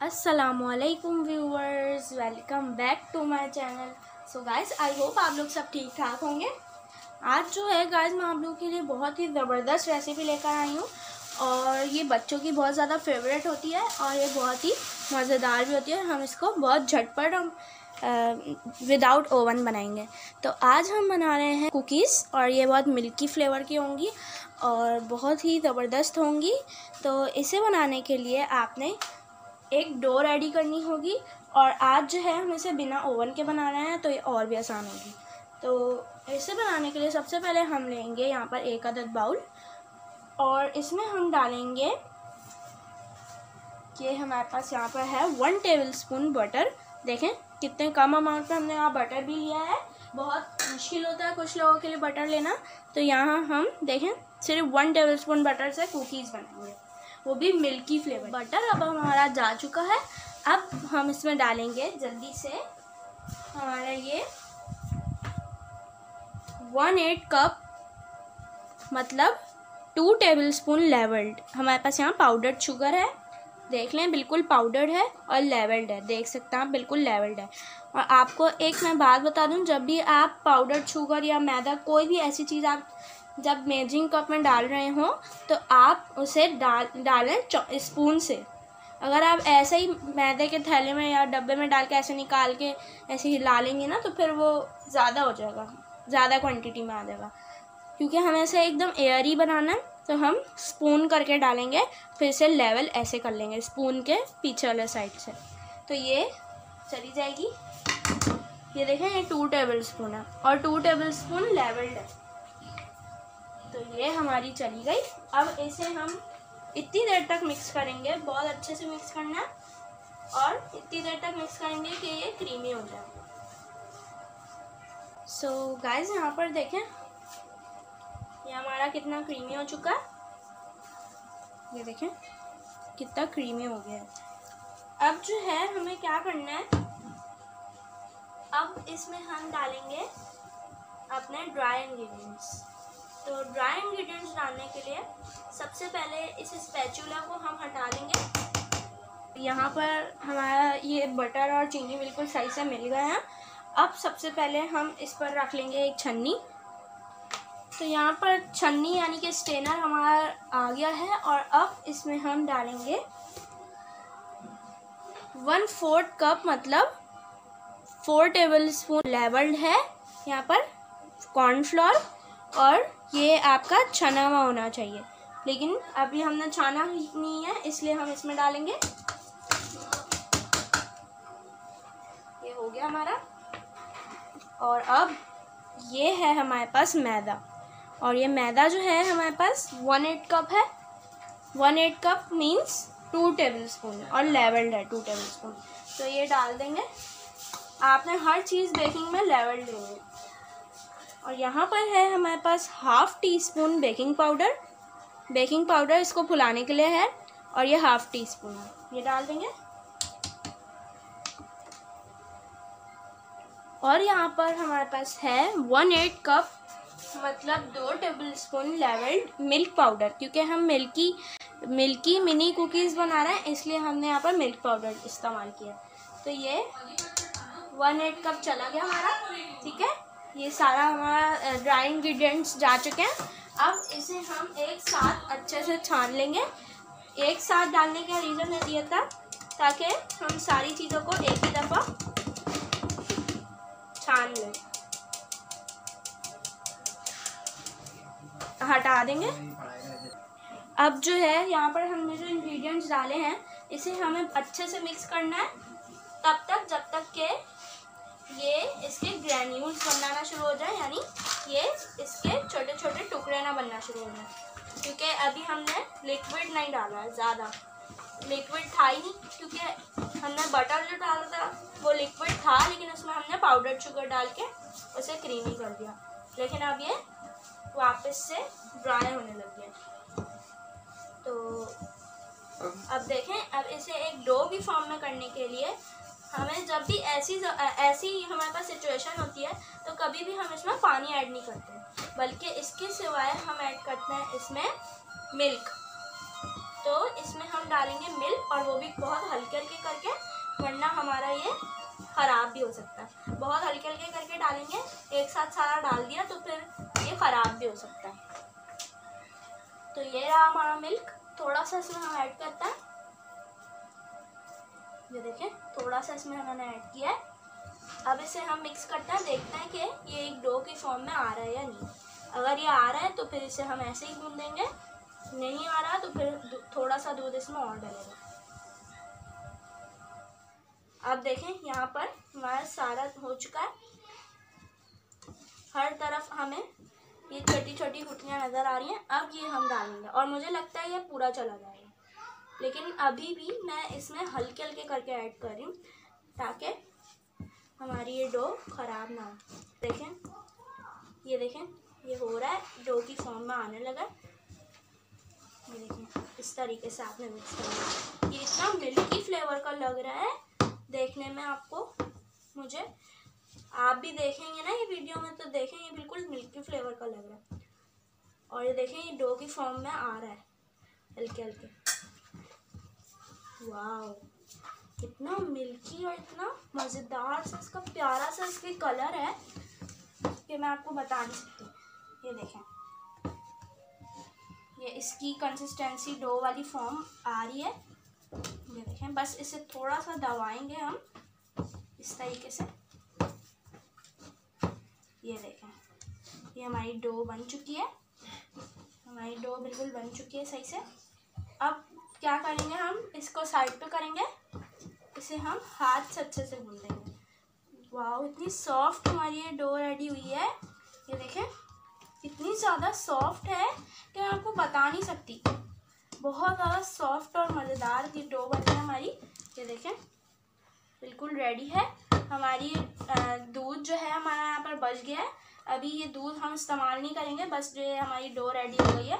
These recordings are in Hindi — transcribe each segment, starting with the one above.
असलकुम viewers welcome back to my channel so guys I hope आप लोग सब ठीक ठाक होंगे। आज जो है गाइस मैं आप लोगों के लिए बहुत ही ज़बरदस्त रेसिपी लेकर आई हूँ। और ये बच्चों की बहुत ज़्यादा फेवरेट होती है और ये बहुत ही मज़ेदार भी होती है। हम इसको बहुत झटपट हम विदाउट ओवन बनाएँगे। तो आज हम बना रहे हैं कुकीज़ और ये बहुत मिल्की फ्लेवर की होंगी और बहुत ही ज़बरदस्त होंगी। तो इसे बनाने के लिए आपने एक डो रेडी करनी होगी और आज जो है हम इसे बिना ओवन के बना रहे हैं तो ये और भी आसान होगी। तो इसे बनाने के लिए सबसे पहले हम लेंगे यहाँ पर एक अदद बाउल और इसमें हम डालेंगे, ये हमारे पास यहाँ पर है वन टेबल स्पून बटर देखें, कितने कम अमाउंट में हमने यहाँ बटर भी लिया है। बहुत मुश्किल होता है कुछ लोगों के लिए बटर लेना। तो यहाँ हम, देखें, सिर्फ़ वन टेबल स्पून बटर से कुकीज़ बनाएँगे। वो भी मिल्की फ्लेवर। बटर अब हमारा जा चुका है। अब हम इसमें डालेंगे जल्दी से हमारा ये वन एट कप मतलब टू टेबल स्पून लेवल्ड हमारे पास यहाँ पाउडर्ड शुगर है। देख लें, बिल्कुल पाउडर्ड है और लेवल्ड है। देख सकते हैं आप, बिल्कुल लेवल्ड है। और आपको एक मैं बात बता दूँ, जब भी आप पाउडर्ड शुगर या मैदा कोई भी ऐसी चीज़ आप जब मेजिंग कप में डाल रहे हों तो आप उसे डाल, डालें स्पून से। अगर आप ऐसे ही मैदे के थैले में या डब्बे में डाल के ऐसे निकाल के ऐसे हिला लेंगे ना तो फिर वो ज़्यादा हो जाएगा, ज़्यादा क्वांटिटी में आ जाएगा। क्योंकि हमें इसे एकदम एयर बनाना है तो हम स्पून करके डालेंगे, फिर से लेवल ऐसे कर लेंगे, स्पून के पीछे वाले साइड से। तो ये चली जाएगी। ये देखें, ये टू टेबल स्पून है, और टू टेबल स्पून लेवल्ड है। तो ये हमारी चली गई। अब इसे हम इतनी देर तक मिक्स करेंगे बहुत अच्छे से मिक्स करना और इतनी देर तक मिक्स करेंगे कि ये क्रीमी हो जाए। सो so, गाइस यहाँ पर देखें ये हमारा कितना क्रीमी हो चुका है। ये देखें कितना क्रीमी हो गया है। अब जो है हमें क्या करना है? अब इसमें हम डालेंगे अपने ड्राई इंग्रेडिएंट्स तो ड्राई इंग्रेडिएंट्स डालने के लिए सबसे पहले इस स्पैचुला को हम हटा लेंगे यहाँ पर हमारा ये बटर और चीनी बिल्कुल सही से मिल गए हैं। अब सबसे पहले हम इस पर रख लेंगे एक छन्नी। तो यहाँ पर छन्नी यानी कि स्टेनर हमारा आ गया है और अब इसमें हम डालेंगे वन फोर्थ कप मतलब फोर टेबल स्पून लेवल्ड है। यहाँ पर कॉर्नफ्लोर और ये आपका छना हुआ होना चाहिए। लेकिन अभी हमने छाना नहीं है, इसलिए हम इसमें डालेंगे। ये हो गया हमारा। और अब ये है हमारे पास मैदा। और ये मैदा जो है हमारे पास वन एट कप है। One eight cup means two tablespoon और लेवल्ड है टू टेबल स्पून तो ये डाल देंगे। आपने हर चीज़ बेकिंग में लेवल है। और यहाँ पर है हमारे पास half teaspoon baking powder baking powder इसको फुलाने के लिए है और ये हाफ़ टी स्पून है। ये डाल देंगे। और यहाँ पर हमारे पास है वन एट कप मतलब दो tablespoon levelled milk powder क्योंकि हम मिल्की मिल्की मिनी कुकीज़ बना रहे हैं, इसलिए हमने यहाँ पर मिल्क पाउडर इस्तेमाल किया। तो ये वन एट कप चला गया हमारा, ठीक है? ये सारा हमारा ड्राई इंग्रेडिएंट्स जा चुके हैं। अब इसे हम एक साथ अच्छे से छान लेंगे। एक साथ डालने का रीज़न है दिया था, ताकि हम सारी चीज़ों को एक ही दफ़ा छान लें। हटा देंगे। अब जो है, यहाँ पर हमने जो इंग्रेडिएंट्स डाले हैं, इसे हमें अच्छे से मिक्स करना है, तब तक, जब तक के ये इसके ग्रैन्यूल्स बनाना शुरू हो जाए यानी ये इसके छोटे छोटे टुकड़े ना बनना शुरू हो जाए। क्योंकि अभी हमने लिक्विड नहीं डाला है ज़्यादा। लिक्विड था ही नहीं क्योंकि हमने बटर जो डाला था वो लिक्विड था लेकिन उसमें हमने पाउडर शुगर डाल के उसे क्रीमी कर दिया। लेकिन अब ये वापस से ड्राई होने लग गया। तो अब देखें अब इसे एक डो भी फॉर्म में करने के लिए हमें जब भी ऐसी ऐसी हमारे पास सिचुएशन होती है तो कभी भी हम इसमें पानी ऐड नहीं करते। बल्कि इसके सिवाय हम ऐड करते हैं इसमें मिल्क तो इसमें हम डालेंगे मिल्क और वो भी बहुत हल्के हल्के करके, वरना हमारा ये ख़राब भी हो सकता है। बहुत हल्के हल्के करके डालेंगे, एक साथ सारा डाल दिया तो फिर ये ख़राब भी हो सकता है। तो ये रहा हमारा मिल्क थोड़ा सा इसमें हम ऐड करते हैं। ये देखें थोड़ा सा इसमें हमने ऐड किया है। अब इसे हम मिक्स करते हैं, देखते हैं कि ये एक डो की फॉर्म में आ रहा है या नहीं। अगर ये आ रहा है तो फिर इसे हम ऐसे ही गूंद देंगे। नहीं आ रहा तो फिर थोड़ा सा दूध इसमें और डलेगा। अब देखें, यहाँ पर हमारा सारा हो चुका है। हर तरफ़ हमें ये छोटी छोटी गुटियाँ नज़र आ रही हैं। अब ये हम डालेंगे। और मुझे लगता है ये पूरा चला जाएगा। लेकिन अभी भी मैं इसमें हल्के हल्के करके ऐड कर रही हूँ, ताकि हमारी ये डो ख़राब ना हो। देखें, ये देखें, ये हो रहा है डो की फॉर्म में आने लगा ये देखें, इस तरीके से आपने मिक्स करना ये इतना मिल्की फ्लेवर का लग रहा है, देखने में आपको, मुझे, आप भी देखेंगे ना ये वीडियो में तो देखें ये बिल्कुल मिल्की फ्लेवर का लग रहा है। और ये देखें, ये डो की फॉर्म में आ रहा है, हल्के हल्के। वाह इतना मिल्की और इतना मज़ेदार सा इसका प्यारा सा इसके कलर है कि मैं आपको बता नहीं सकती। ये देखें। ये इसकी कंसिस्टेंसी डो वाली फॉर्म आ रही है। ये देखें, बस इसे थोड़ा सा दबाएँगे हम इस तरीके से। ये देखें, ये हमारी डो बन चुकी है। हमारी डो बिल्कुल बन चुकी है सही से। अब क्या करेंगे हम? इसको साइड पे करेंगे। इसे हम हाथ से अच्छे से भून देंगे वाह इतनी सॉफ्ट हमारी ये डो रेडी हुई है। ये देखें, इतनी ज़्यादा सॉफ्ट है कि मैं आपको बता नहीं सकती। बहुत ज़्यादा सॉफ्ट और मज़ेदार की डो बनी है हमारी। ये देखें, बिल्कुल रेडी है। हमारी दूध जो है हमारा यहाँ पर बच गया है। अभी ये दूध हम इस्तेमाल नहीं करेंगे, बस जो हमारी डो रेडी हो गई है।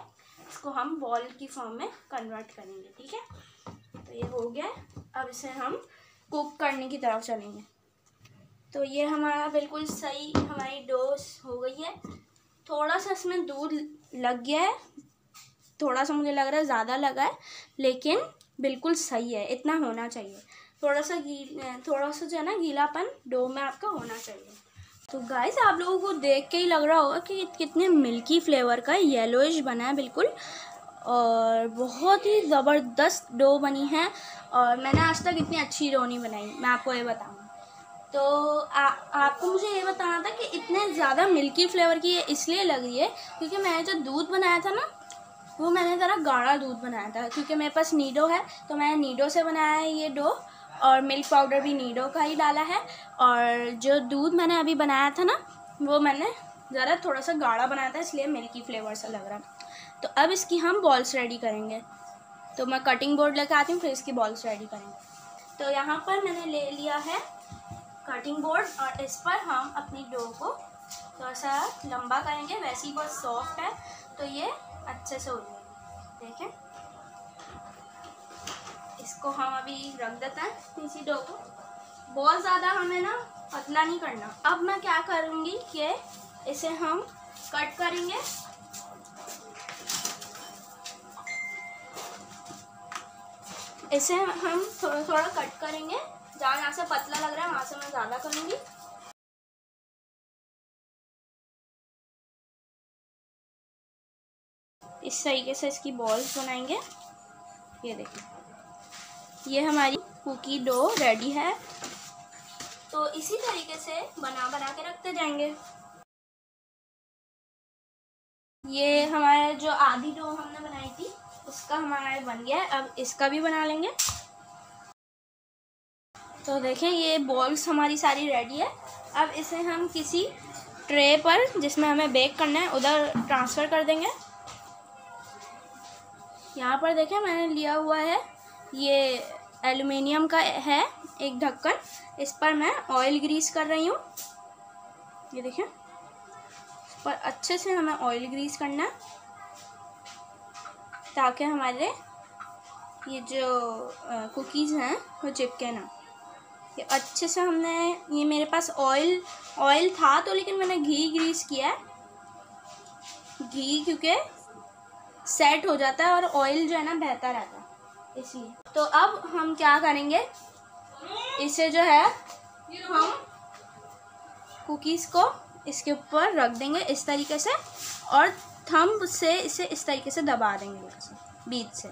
इसको हम बॉल की फॉर्म में कन्वर्ट करेंगे, ठीक है? तो ये हो गया। अब इसे हम कुक करने की तरफ़ चलेंगे। तो ये हमारा बिल्कुल सही, हमारी डोस हो गई है। थोड़ा सा इसमें दूध लग गया है। थोड़ा सा मुझे लग रहा है ज़्यादा लगा है, लेकिन बिल्कुल सही है, इतना होना चाहिए। थोड़ा सा गी थोड़ा सा जो है ना गीलापन डो में आपका होना चाहिए। तो गाइस आप लोगों को देख के ही लग रहा होगा कि कितने मिल्की फ्लेवर का येलोइश बना है बिल्कुल। और बहुत ही ज़बरदस्त डो बनी है और मैंने आज तक इतनी अच्छी डो नहीं बनाई मैं आपको ये बताऊँ। तो आ, आपको मुझे ये बताना था कि इतने ज़्यादा मिल्की फ्लेवर की ये इसलिए लग रही है क्योंकि मैंने जो दूध बनाया था ना वो मैंने ज़रा गाढ़ा दूध बनाया था क्योंकि मेरे पास नीडो है तो मैंने नीडो से बनाया है ये डो और मिल्क पाउडर भी नीडो का ही डाला है। और जो दूध मैंने अभी बनाया था ना, वो मैंने ज़रा थोड़ा सा गाढ़ा बनाया था, इसलिए मिल्की फ्लेवर सा लग रहा। तो अब इसकी हम बॉल्स रेडी करेंगे। तो मैं कटिंग बोर्ड लेकर आती हूँ, फिर इसकी बॉल्स रेडी करेंगे। तो यहाँ पर मैंने ले लिया है कटिंग बोर्ड और इस पर हम अपनी डो को थोड़ा सा लंबा करेंगे, वैसे ही बहुत सॉफ्ट है। तो ये अच्छे से हो जाएगी। देखें। इसको हम अभी रख देते हैं इसी डो को। बहुत ज़्यादा हमें ना पतला नहीं करना। अब मैं क्या करूँगी कि इसे हम कट करेंगे। इसे हम थोड़ा थोड़ा कट करेंगे। जहाँ यहाँ से पतला लग रहा है, वहाँ से मैं ज़्यादा करूँगी। इस तरीके से इसकी बॉल्स बनाएँगे। ये देखिए। ये हमारी कुकी डो रेडी है। तो इसी तरीके से बना बना के रखते जाएँगे। ये हमारे जो आधी डो हमने बनाई थी, उसका हमारा बन गया है। अब इसका भी बना लेंगे। तो देखें, ये बॉल्स हमारी सारी रेडी है। अब इसे हम किसी ट्रे पर, जिसमें हमें बेक करना है, उधर ट्रांसफ़र कर देंगे। यहाँ पर देखें, मैंने लिया हुआ है ये एलुमिनियम का है, एक ढक्कन। इस पर मैं ऑयल ग्रीस कर रही हूँ। ये देखें इस पर अच्छे से हमें ऑयल ग्रीस करना है, ताकि हमारे ये जो कुकीज़ हैं, वो चिपके ना। ये अच्छे से हमने, ये मेरे पास ऑयल ऑयल था तो लेकिन मैंने घी ग्रीस किया है। घी क्योंकि सेट हो जाता है और ऑयल जो है ना, बहता रहता है। इसलिए तो अब हम क्या करेंगे? इसे जो है, हम कुकीज़ को इसके ऊपर रख देंगे इस तरीके से और थंब से इसे इस तरीके से दबा देंगे बीच से।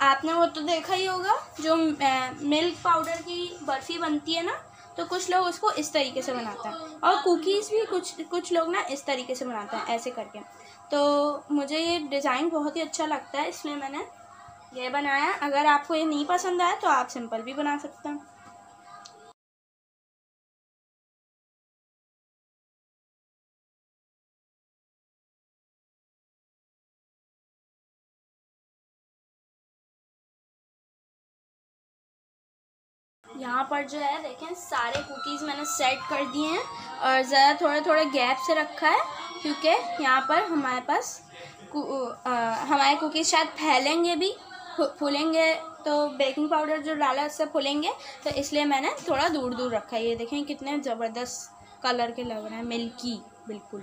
आपने वो तो देखा ही होगा, जो मिल्क पाउडर की बर्फ़ी बनती है ना तो कुछ लोग उसको इस तरीके से बनाते हैं। और कुकीज़ भी कुछ कुछ लोग ना इस तरीके से बनाते हैं, ऐसे करके। तो मुझे ये डिज़ाइन बहुत ही अच्छा लगता है, इसलिए मैंने ये बनाया। अगर आपको ये नहीं पसंद आया तो आप सिंपल भी बना सकते हैं। यहाँ पर जो है देखें सारे कुकीज़ मैंने सेट कर दिए हैं और ज़रा थोड़े थोड़े गैप से रखा है क्योंकि यहाँ पर हमारे पास आ, हमारे कुकीज़ शायद फैलेंगे भी। फूलेंगे तो बेकिंग पाउडर जो डाला है उससे फूलेंगे तो इसलिए मैंने थोड़ा दूर दूर रखा है। ये देखें कितने ज़बरदस्त कलर के लग रहे हैं, मिल्की, बिल्कुल।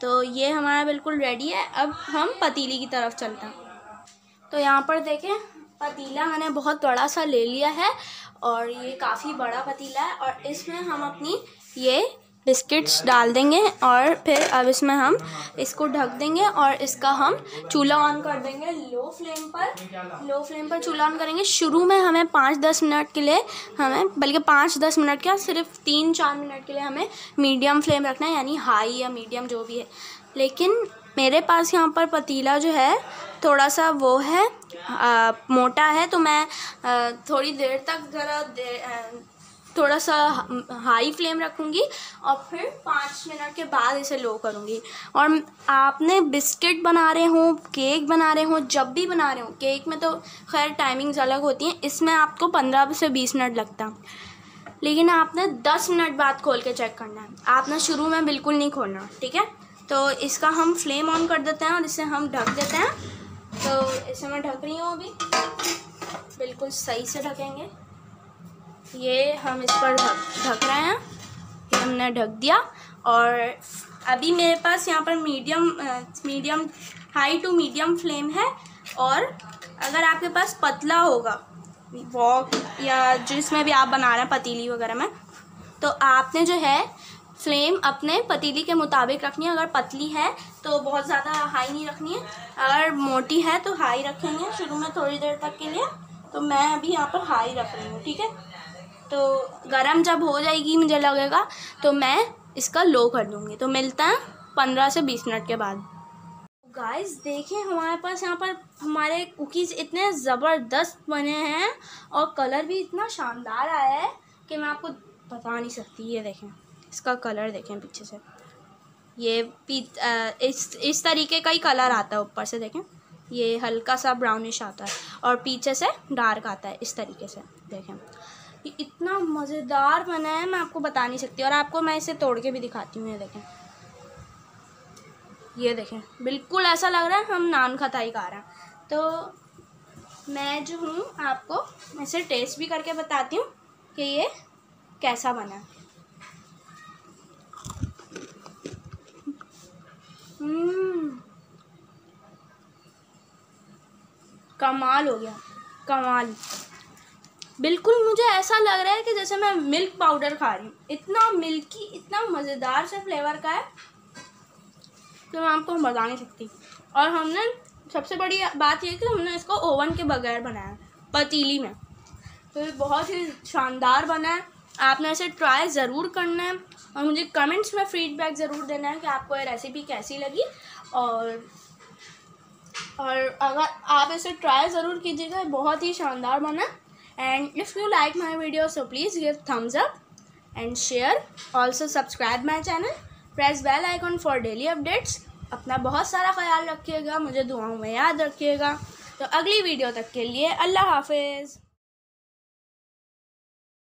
तो ये हमारा बिल्कुल रेडी है। अब हम पतीली की तरफ़ चलते हैं। तो यहाँ पर देखें, पतीला मैंने बहुत बड़ा सा ले लिया है और ये काफ़ी बड़ा पतीला है और इसमें हम अपनी ये बिस्किट्स डाल देंगे और फिर अब इसमें हम इसको ढक देंगे और इसका हम चूल्हा ऑन कर देंगे लो फ्लेम पर। लो फ्लेम पर चूल्हा ऑन करेंगे। शुरू में हमें पाँच दस मिनट के लिए हमें बल्कि पाँच दस मिनट क्या सिर्फ़ तीन चार मिनट के लिए हमें मीडियम फ्लेम रखना है यानी हाई या मीडियम जो भी है। लेकिन मेरे पास यहाँ पर पतीला जो है थोड़ा सा वो है आ, मोटा है तो मैं आ, थोड़ी देर तक ज़रा देर थोड़ा सा हाई फ्लेम रखूँगी और फिर पाँच मिनट के बाद इसे लो करूँगी। और आपने बिस्किट बना रहे हों, केक बना रहे हों, जब भी बना रहे हों, केक में तो खैर टाइमिंग्स अलग होती हैं, इसमें आपको पंद्रह से बीस मिनट लगता। लेकिन आपने दस मिनट बाद खोल के चेक करना है। आपने शुरू में बिल्कुल नहीं खोलना, ठीक है? तो इसका हम फ्लेम ऑन कर देते हैं और इसे हम ढक देते हैं। तो इसे मैं ढक रही हूँ अभी। बिल्कुल सही से ढकेंगे। ये हम इस पर ढक ढक रहे हैं। ये हमने ढक दिया और अभी मेरे पास यहाँ पर medium medium high to medium flame है और अगर आपके पास पतला होगा वॉक या जिसमें भी आप बना रहे हैं पतीली वगैरह में तो आपने जो है फ्लेम अपने पतीली के मुताबिक रखनी है। अगर पतली है तो बहुत ज़्यादा हाई नहीं रखनी है। अगर मोटी है तो हाई रखेंगे। शुरू में थोड़ी देर तक के लिए तो मैं अभी यहाँ पर हाई रख रही हूँ, ठीक है? तो गरम जब हो जाएगी मुझे लगेगा तो मैं इसका लो कर दूँगी। तो मिलता है पंद्रह से बीस मिनट के बाद। गाइस देखें हमारे पास यहाँ पर हमारे कुकीज़ इतने ज़बरदस्त बने हैं और कलर भी इतना शानदार आया है कि मैं आपको बता नहीं सकती। ये देखें, इसका कलर देखें पीछे से। ये पी इस इस तरीके का ही कलर आता है ऊपर से, देखें। ये हल्का सा ब्राउनिश आता है और पीछे से डार्क आता है, इस तरीके से, देखें। ये इतना मज़ेदार बना है, मैं आपको बता नहीं सकती। और आपको मैं इसे तोड़ के भी दिखाती हूँ, ये देखें। ये देखें, बिल्कुल ऐसा लग रहा है हम नान खताई खा रहे हैं। तो मैं जो हूँ, आपको इसे टेस्ट भी करके बताती हूँ कि ये कैसा बना है। हम्म। कमाल हो गया, कमाल। बिल्कुल मुझे ऐसा लग रहा है कि जैसे मैं मिल्क पाउडर खा रही हूँ। इतना मिल्की इतना मज़ेदार से फ्लेवर का है। कि मैं आपको बता नहीं सकती। और हमने, सबसे बड़ी बात यह कि हमने इसको ओवन के बगैर बनाया पतीली में। तो ये बहुत ही शानदार बना है। आपने इसे ट्राई ज़रूर करना है। और मुझे कमेंट्स में फीडबैक ज़रूर देना है कि आपको ये रेसिपी कैसी लगी। और और अगर आप इसे ट्राई ज़रूर कीजिएगा बहुत ही शानदार बना and if you like my video so please give thumbs up and share also subscribe my channel press bell icon for daily updates अपना बहुत सारा ख्याल रखिएगा मुझे दुआओं में याद रखिएगा तो अगली वीडियो तक के लिए अल्लाह हाफिज़